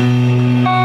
Música